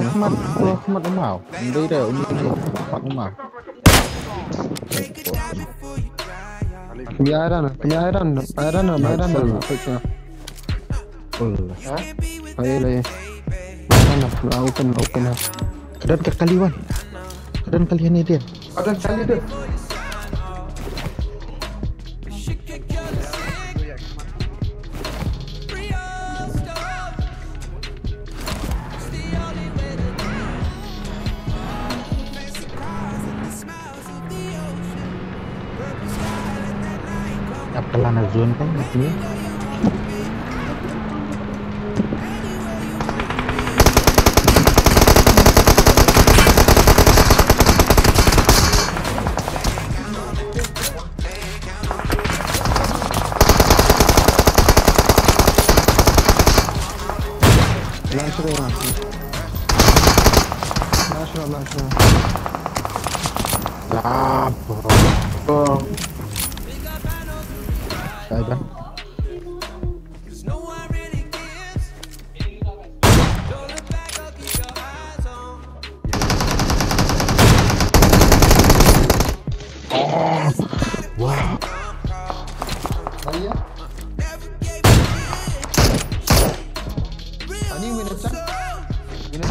Ahmad, Ahmad Umar. Undai dah, undai Ahmad Umar. Penyiaran, penyiaran, penyiaran, penyiaran. Allah. Mana open open. Kedan kaliwan. Kedan kalian ini dia. Kedan kalian dia. apalah na zone kan di sini Lah, bro. bro. Oh, minat sa? Minat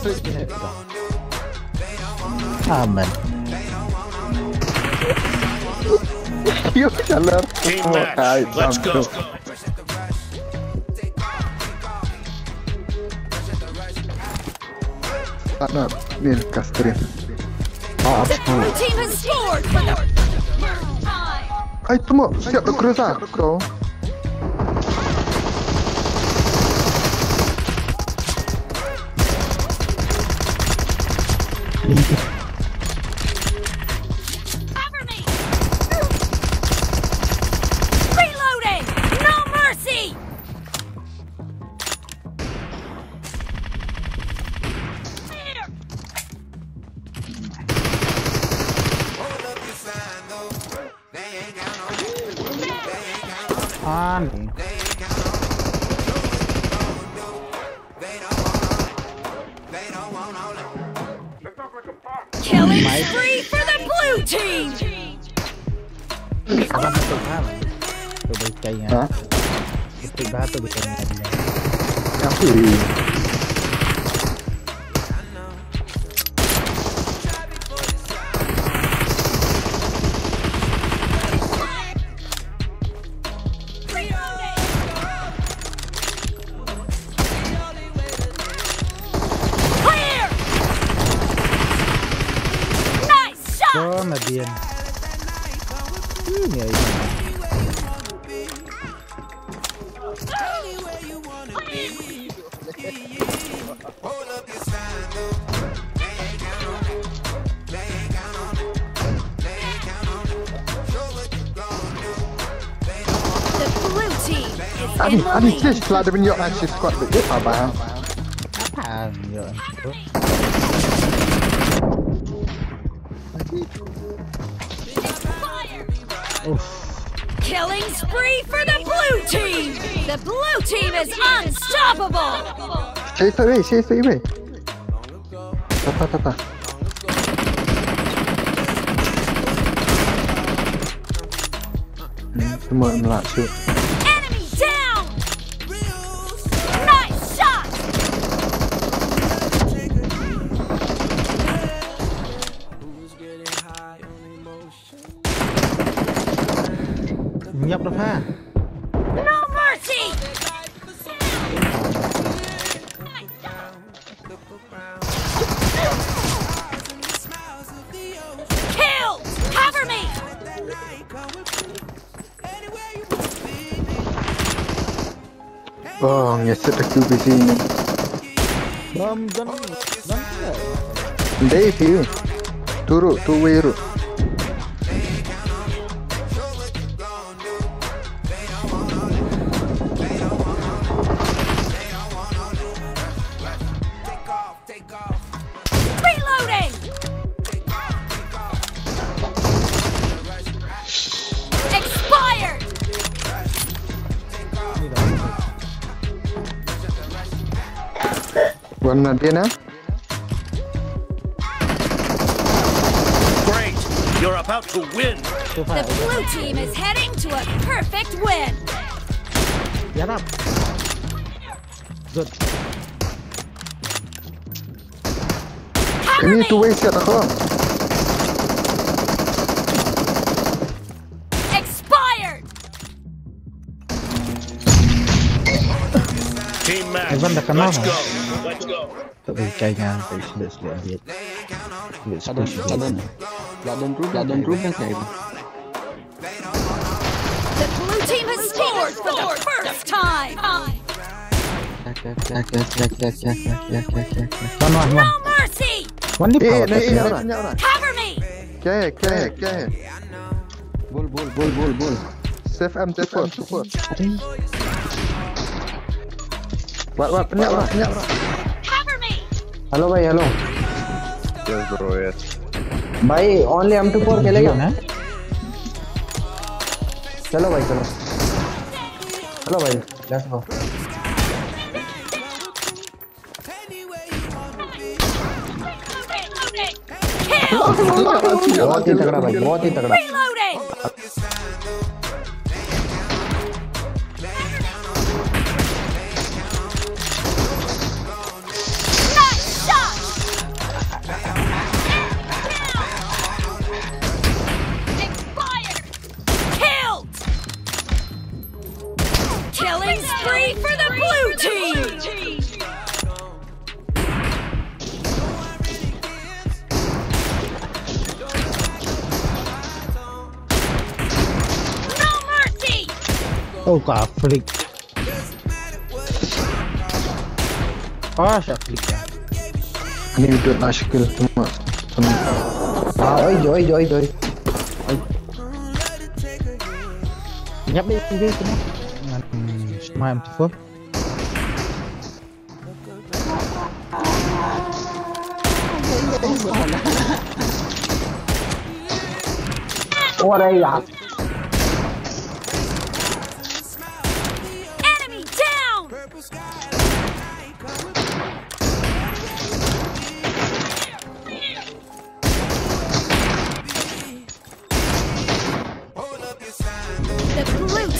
Show what you gon' do. They don't want no, Aman. they don't want no. Yuk, jalan. Team Oh, match. kahit Let's go. sampai. Rush at the rush. Take off, take off. Rush at the rush. Tak nak. Ni, kastrin. Oh, The blue team has scored for the first time. Ay, tu mo. Siap nak kerusak. Cover me. Reloading. No mercy. Blue team. Alam mo to ha. To bay kaya. Ha? Ito ba to bisa So, na din. Ini ay. Anywhere you wanna be. Hold up your sign, though. They ain't count team. The blue team is unstoppable. Cerita weh, cerita weh. Tata, tata. Hmm, semua melak shoot. Enemy down. Nice shot. Who's getting high on emotion? Nyiap dah ha. bang ya sätter kub i Ram dan den... Turu, tu är. Warna dia na. Great! You're about to win! Too The far. blue team is heading to a perfect win! Get up. Good. Cover Ini me! tu wei siat aku. Maganda ka na. Let's get. Let's push The blue team has scored for the first time. No mercy! One lip out. Cover me! Okay, okay, okay. Bull, bull, bull, bull, bull. Safe M, safe M, safe What, what, what, what, what, what? Cover me. Hello भाई hello yes bro yes भाई only M24 खेलेगा? ना चलो भाई चलो। चलो भाई let's go बहुत ही तगड़ा भाई बहुत ही तगड़ा। Killing spree for the blue team! No mercy! Oh god, freak. Aşa freak ya. Hani videonun aşık yürüttüm mü? Aa oydu oydu oydu oydu. Yapmayın videoyu đi đi semua. Hmm, semua M4. और है यार Enemy down! The blue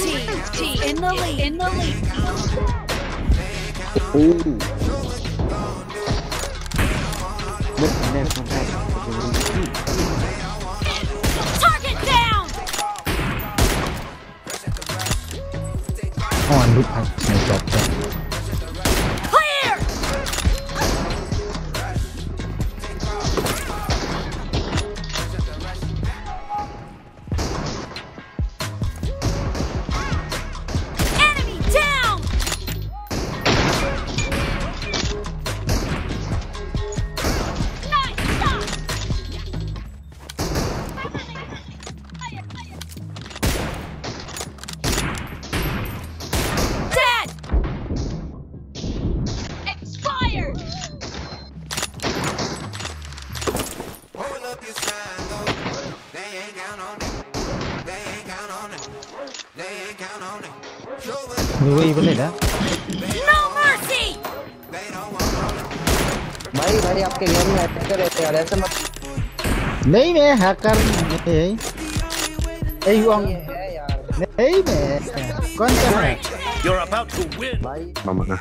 team in the lead. In the lead. อู้มุดแน่คนแรกอ่อนลูกพันในจบ वो ही बोलेगा no mercy भाई भाई आपके game में हैकर रहते यार ऐसे मत नहीं मैं हैकर तो नहीं ए यू ऑन नहीं मैं कौन सा है You're about to win. Mama na.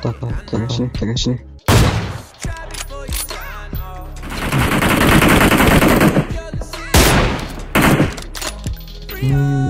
Tapa, tagas ni, tagas ni. Hmm.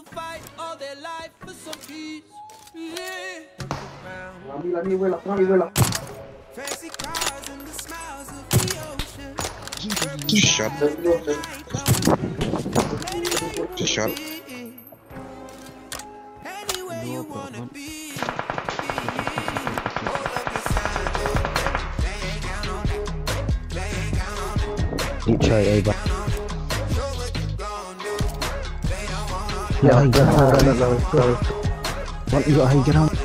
People fight all their life for some peace. Yeah. Look around. Fancy cars and the smiles of the ocean. Shot. Shot. Anywhere you wanna be. Di siya ay यहाँ गया गया